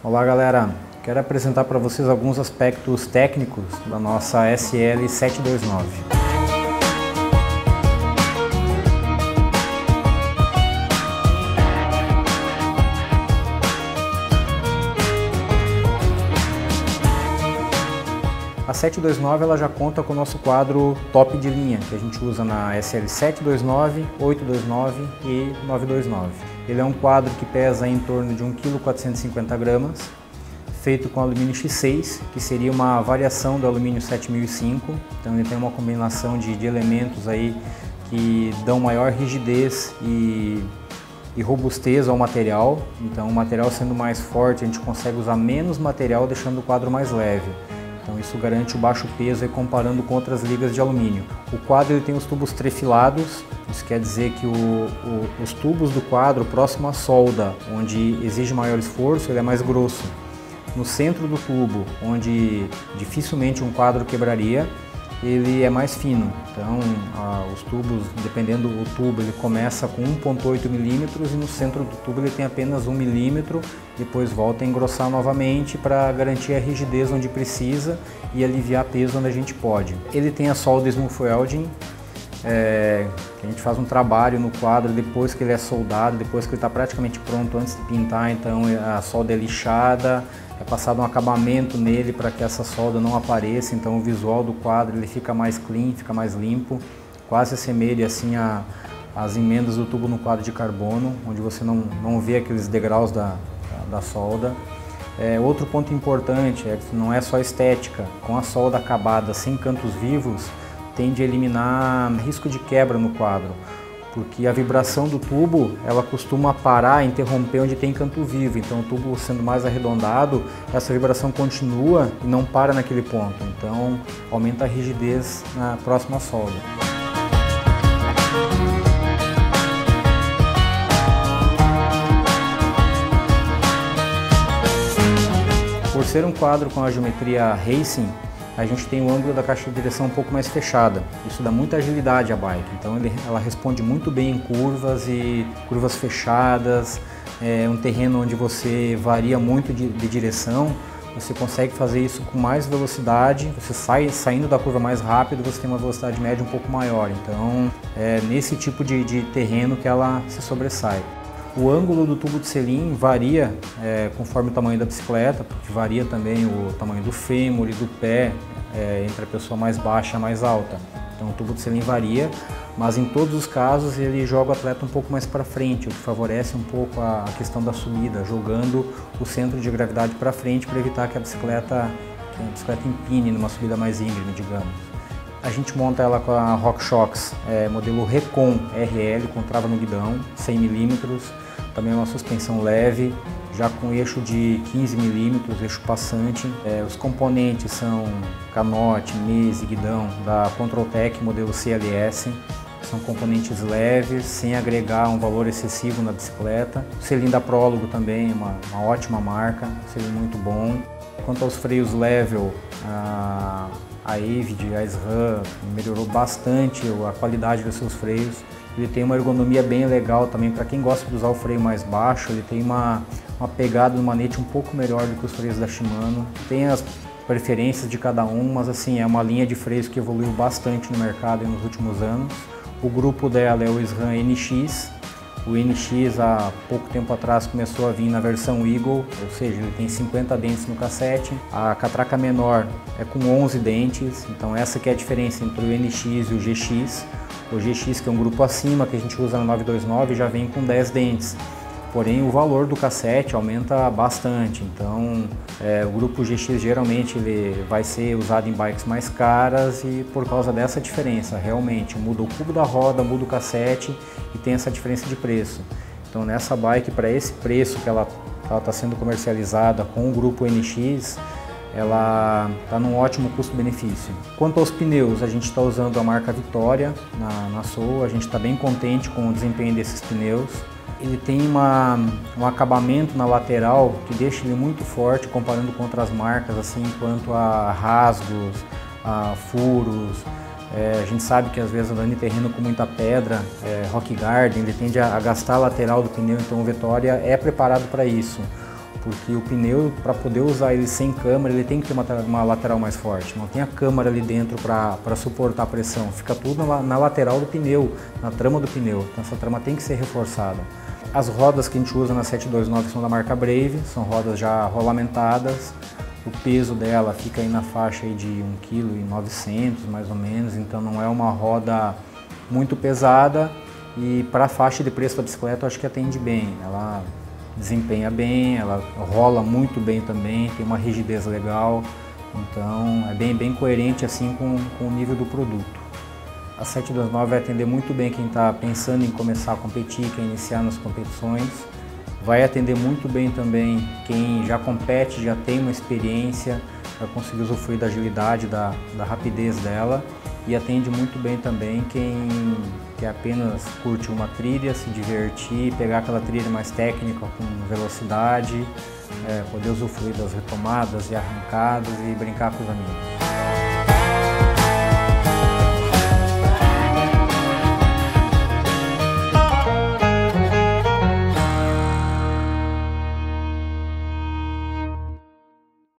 Olá galera, quero apresentar para vocês alguns aspectos técnicos da nossa SL729. 729 ela já conta com o nosso quadro top de linha, que a gente usa na SL729, 829 e 929. Ele é um quadro que pesa em torno de 1,450 kg, feito com alumínio X6, que seria uma variação do alumínio 7005. Então ele tem uma combinação de, de elementos aí que dão maior rigidez e, e robustez ao material. Então o material sendo mais forte, a gente consegue usar menos material, deixando o quadro mais leve. Então isso garante o baixo peso comparando com outras ligas de alumínio. O quadro ele tem os tubos trefilados, isso quer dizer que o, o, os tubos do quadro próximo à solda, onde exige maior esforço, ele é mais grosso. No centro do tubo, onde dificilmente um quadro quebraria, ele é mais fino. Então, os tubos, dependendo do tubo, ele começa com 1.8 milímetros e no centro do tubo ele tem apenas 1 milímetro, depois volta a engrossar novamente para garantir a rigidez onde precisa e aliviar peso onde a gente pode. Ele tem a solda Smooth Welding, é, a gente faz um trabalho no quadro depois que ele é soldado, depois que ele está praticamente pronto antes de pintar, então a solda é lixada, é passado um acabamento nele para que essa solda não apareça, então o visual do quadro ele fica mais clean, fica mais limpo, quase assemelha assim a, as emendas do tubo no quadro de carbono, onde você não, não vê aqueles degraus da, da, da solda. É, outro ponto importante é que não é só estética, com a solda acabada sem cantos vivos, tende a eliminar risco de quebra no quadro, porque a vibração do tubo ela costuma parar, interromper onde tem canto vivo. Então o tubo sendo mais arredondado, essa vibração continua e não para naquele ponto. Então aumenta a rigidez na próxima solda. Por ser um quadro com a geometria racing, a gente tem o ângulo da caixa de direção um pouco mais fechada. Isso dá muita agilidade à bike. Então ele, ela responde muito bem em curvas e curvas fechadas. É um terreno onde você varia muito de, de direção. Você consegue fazer isso com mais velocidade. Você sai saindo da curva mais rápido, você tem uma velocidade média um pouco maior. Então é nesse tipo de, de terreno que ela se sobressai. O ângulo do tubo de selim varia é, conforme o tamanho da bicicleta, porque varia também o tamanho do fêmur e do pé é, entre a pessoa mais baixa e a mais alta. Então o tubo de selim varia, mas em todos os casos ele joga o atleta um pouco mais para frente, o que favorece um pouco a, questão da subida, jogando o centro de gravidade para frente para evitar que a bicicleta que a bicicleta empine numa subida mais íngreme, digamos. A gente monta ela com a RockShox, é, modelo Recon RL, com trava no guidão, 100 milímetros também uma suspensão leve, já com eixo de 15 milímetros, eixo passante. É, os componentes são canote, mesa e guidão da Controltech modelo CLS. São componentes leves, sem agregar um valor excessivo na bicicleta. O selim da Prólogo também, uma, uma ótima marca, um selim muito bom. Quanto aos freios level, a, a Avid, a SRAM melhorou bastante a qualidade dos seus freios. Ele tem uma ergonomia bem legal também para quem gosta de usar o freio mais baixo. Ele tem uma, uma pegada no manete um pouco melhor do que os freios da Shimano. Tem as preferências de cada um, mas assim, é uma linha de freios que evoluiu bastante no mercado nos últimos anos. O grupo dela é o SRAM NX. O NX há pouco tempo atrás começou a vir na versão Eagle, ou seja, ele tem 50 dentes no cassete. A catraca menor é com 11 dentes, então essa que é a diferença entre o NX e o GX. O GX, que é um grupo acima, que a gente usa no 929, já vem com 10 dentes. Porém, o valor do cassete aumenta bastante. Então, é, o grupo GX geralmente ele vai ser usado em bikes mais caras e por causa dessa diferença, realmente muda o cubo da roda, muda o cassete e tem essa diferença de preço. Então, nessa bike, para esse preço que ela está sendo comercializada com o grupo NX, ela está num ótimo custo-benefício. Quanto aos pneus, a gente está usando a marca Vitória na, na Soul, a gente está bem contente com o desempenho desses pneus. Ele tem uma, um acabamento na lateral que deixa ele muito forte comparando com outras marcas, assim, quanto a rasgos, a furos. É, a gente sabe que às vezes andando em terreno com muita pedra, é, Rock Garden, ele tende a, a gastar a lateral do pneu, então o Vitória é preparado para isso porque o pneu, para poder usar ele sem câmara, ele tem que ter uma, uma lateral mais forte. Não tem a câmara ali dentro para suportar a pressão, fica tudo na, na, lateral do pneu, na trama do pneu. Então essa trama tem que ser reforçada. As rodas que a gente usa na 729 são da marca Brave, são rodas já rolamentadas. O peso dela fica aí na faixa aí de 1,9 kg mais ou menos, então não é uma roda muito pesada e para a faixa de preço da bicicleta eu acho que atende bem. Ela desempenha bem, ela rola muito bem também, tem uma rigidez legal, então é bem, bem coerente assim com, com o nível do produto. A 729 vai atender muito bem quem está pensando em começar a competir, quem iniciar nas competições. Vai atender muito bem também quem já compete, já tem uma experiência, já conseguiu usufruir da agilidade, da, da rapidez dela e atende muito bem também quem que apenas curte uma trilha, se divertir, pegar aquela trilha mais técnica com velocidade, é, poder usufruir das retomadas e arrancadas e brincar com os amigos.